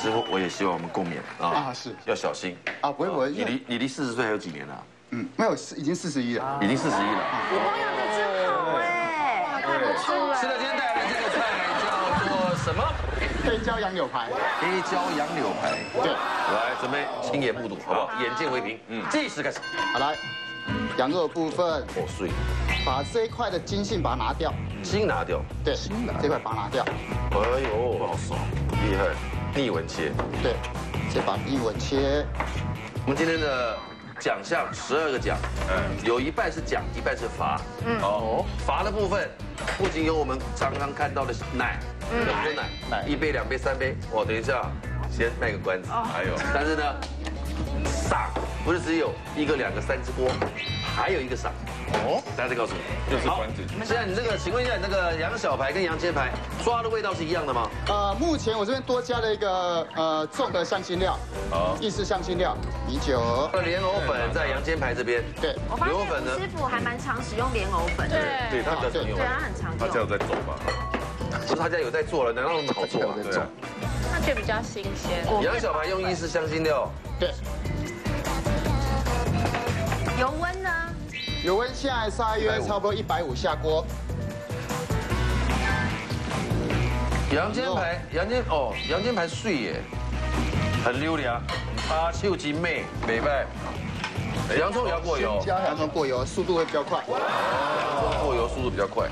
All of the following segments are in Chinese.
师傅，我也希望我们共勉啊啊是要小心啊不会不会你离你离四十岁还有几年了？嗯，没有，已经四十一了。已经四十一了。你保养的真好哎，看得出来。是的，今天带来的这个菜叫做什么？黑椒杨柳排，黑椒杨柳排。对，来，准备亲眼目睹，好不好？眼见为凭。嗯，计时开始。好来，羊肉的部分，破碎，把这一块的筋性把它拿掉，筋拿掉。对，这块把它拿掉，哎呦，不好爽，厉害，逆纹切。对，先把逆纹切，我们今天的奖项十二个奖，嗯，有一半是奖，一半是罚。嗯，哦，罚的部分不仅有我们常常看到的奶，嗯，喝奶，奶。一杯、两杯、三杯。我等一下先卖个关子。还有，但是呢，赏不是只有一个、两个、三只锅，还有一个赏。哦，大家再告诉我，就是关子。现在你这个，请问一下，你那个羊小排跟羊肩排抓的味道是一样的吗？呃，目前我这边多加了一个呃重的香辛料，好，意式香辛料，米酒，莲藕粉在羊煎排这边，对，我发现牛粉呢？师傅还蛮常使用莲藕粉的，对。他比较常用对，他很常用。他家有，在做吗？不是他家有在做了，难道那么好做啊？在做，那就比较新鲜。羊小排用意式香辛料，对，油温呢？油温现在大约差不多一百五下锅，羊肩排，羊肩哦，羊肩排碎耶，很溜凉，啊，秀筋妹，美拜。洋葱也要过油，加洋葱过油，速度会比较快。洋葱过油速度比较快。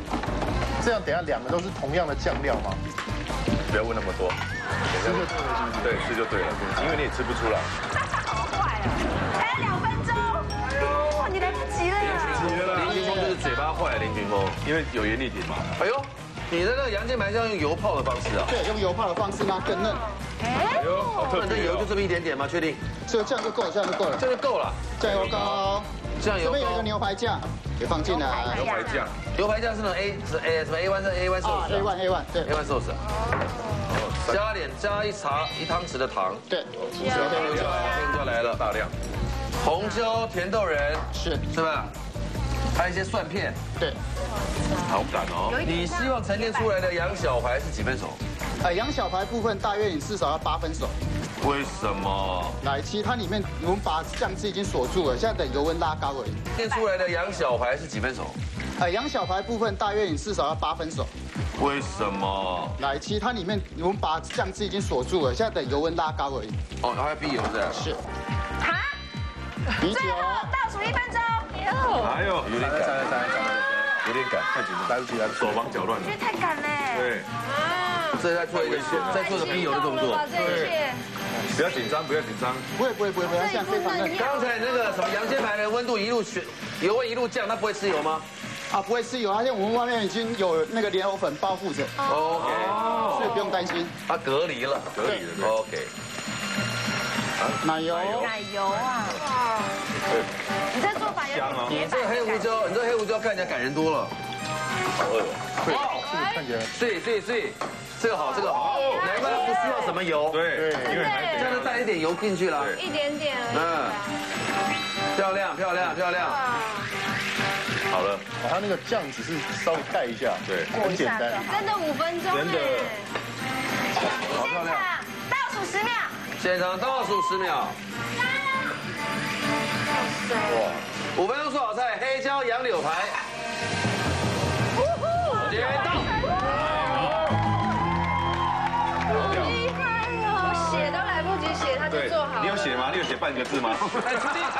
这样等下两个都是同样的酱料吗？不要问那么多，吃就对了，对，吃就对了，因为你也吃不出来。好快啊！才两分钟，坏，林俊峰。因为有盐粒点嘛。哎呦，你的那个羊肩排是要用油泡的方式啊？对，用油泡的方式吗 更嫩，哎呦，好特别哦那这油就。这么一点点吗？确定？所以这样就够了，这样就够了。这样就够了。酱油膏，酱油这边有一个，牛排酱，也放进来。牛排酱，牛排酱是那种 A 是 A 什么 A one 是 A one 寿司 A one A one，对 A one 寿司。加点加一茶一汤匙的糖，对，黑胡椒黑胡椒来了，大量。红椒甜豆仁是，是吧？还有一些蒜片。对。好赶哦。你希望沉淀出来的羊小排是几分熟？呃，羊小排部分大约你至少要八分熟。为什么？来，其实它里面我们把酱汁已经锁住了，现在等油温拉高而已。沉淀出来的羊小排是几分熟？呃，羊小排部分大约你至少要八分熟。为什么？来，其实它里面我们把酱汁已经锁住了，现在等油温拉高而已。哦，还要逼油是吧？是，好，最，后倒数一分钟，还有有点赶，有点赶，太紧张，来不及了，手忙脚乱我。觉得太赶嘞。对，这再做一个再做一个逼油的动作。这一切，不要紧张，不要紧张。不会不会不会，不会，它现在非常嫩刚才那个什么羊肩排的温度一路选油温一路降，它不会吃油吗啊，不会吃油，而且我们外面已经有那个莲藕粉包覆着，？OK，所以不用担心。它隔离了。隔离了，OK，奶油，奶油啊，你这个黑胡椒，你这个黑胡椒看起来感人多了。好饿哦。看起来对对对，这个好，这个好，难怪它不需要什么油，对，因为还这样就带一点油进去了。一点点。嗯，漂亮漂亮漂亮。好了，哦它那个酱只是稍微带一下，对很简单。真的五分钟真的好漂亮。倒数十秒，现场倒数十秒，椒杨柳排。剪刀。好厉害哦！我写都来不及写，他就做好，了。你有写吗？你有写半个字吗？